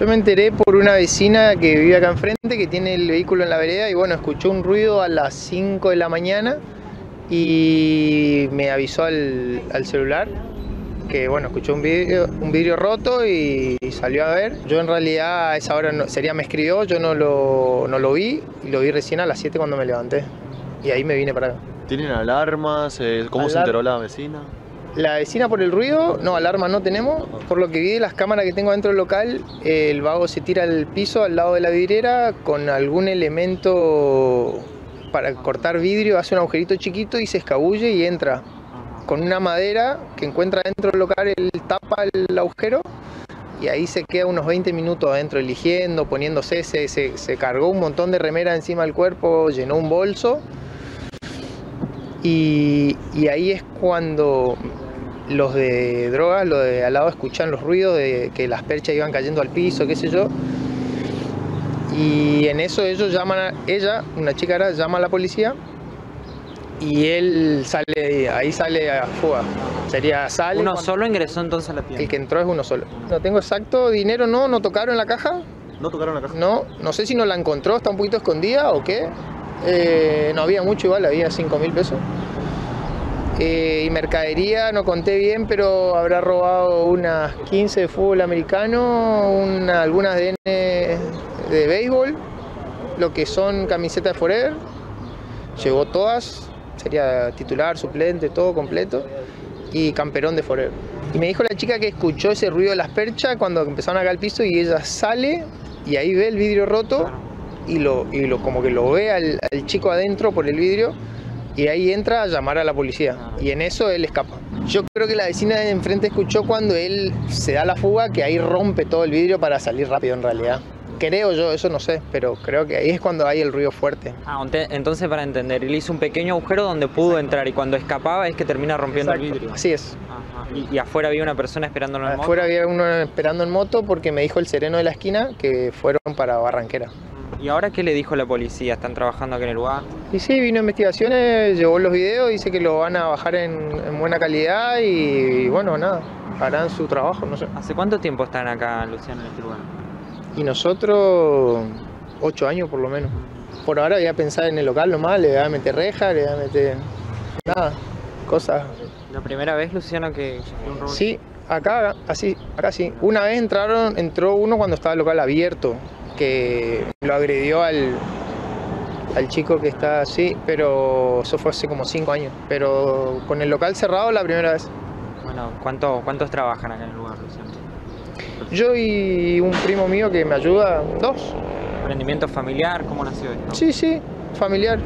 Yo me enteré por una vecina que vive acá enfrente, que tiene el vehículo en la vereda y bueno, escuchó un ruido a las 5 de la mañana y me avisó al, al celular que bueno, escuchó un vidrio, un vidrio roto y, salió a ver. Yo en realidad a esa hora no, sería me escribió, yo no lo, no lo vi y lo vi recién a las 7 cuando me levanté. Y ahí me vine para acá. ¿Tienen alarmas? Eh, ¿Cómo se enteró la vecina? La vecina por el ruido, no, alarma no tenemos. Por lo que vi de las cámaras que tengo dentro del local, el vago se tira al piso al lado de la vidriera con algún elemento para cortar vidrio, hace un agujerito chiquito y se escabulle y entra. Con una madera que encuentra dentro del local, él tapa el agujero y ahí se queda unos 20 minutos adentro eligiendo, poniéndose, se, se, cargó un montón de remera encima del cuerpo, llenó un bolso y ahí es cuando los de drogas, los de al lado escuchan los ruidos de que las perchas iban cayendo al piso, qué sé yo. Y en eso ellos llaman a ella, una chica era, llama a la policía y él sale, ahí sale a fuga. Sería sale. Uno solo ingresó entonces a la tienda. El que entró es uno solo. No tengo exacto dinero, no, no tocaron la caja. ¿No tocaron la caja? No, no sé si no la encontró, está un poquito escondida o qué. Eh, no había mucho igual, había 5 mil pesos. Eh, y mercadería, no conté bien, pero habrá robado unas 15 de fútbol americano, una- algunas de, de béisbol, lo que son camisetas Forever. Llevó todas, sería titular, suplente, todo completo. Y camperón de Forever. Y me dijo la chica que escuchó ese ruido de las perchas cuando empezaron acá al piso y ella sale y ahí ve el vidrio roto y lo, y lo como que lo ve al chico adentro por el vidrio y ahí entra a llamar a la policía y en eso él escapa. Yo creo que la vecina de enfrente escuchó cuando él se da la fuga que ahí rompe todo el vidrio para salir rápido en realidad. Creo yo, eso no sé, pero creo que ahí es cuando hay el ruido fuerte. Ah, entonces para entender, él hizo un pequeño agujero donde pudo entrar y cuando escapaba es que termina rompiendo el vidrio. Así es. Ajá. Y, y afuera había una persona esperándolo en moto. Afuera había uno esperando en moto porque me dijo el sereno de la esquina que fueron para Barranquera. ¿Y ahora qué le dijo la policía? ¿Están trabajando aquí en el lugar? Y sí, vino a investigaciones, llevó los videos, dice que lo van a bajar en, en buena calidad y, bueno, nada, harán su trabajo, no sé. ¿Hace cuánto tiempo están acá, Luciano, en este lugar? Y nosotros, ocho años por lo menos. Por ahora voy a pensar en el local nomás, le voy a meter reja, le voy a meter nada, cosas. ¿La primera vez, Luciano, que un robo? Sí, acá, así, acá sí. Una vez entraron, entró uno cuando estaba el local abierto, que lo agredió al, al chico que está así, pero eso fue hace como cinco años. Pero con el local cerrado la primera vez. Bueno, ¿cuánto- ¿cuántos trabajan acá en el lugar? Yo y un primo mío que me ayuda, dos. ¿Emprendimiento familiar? ¿Cómo nació esto? Sí, sí, familiar.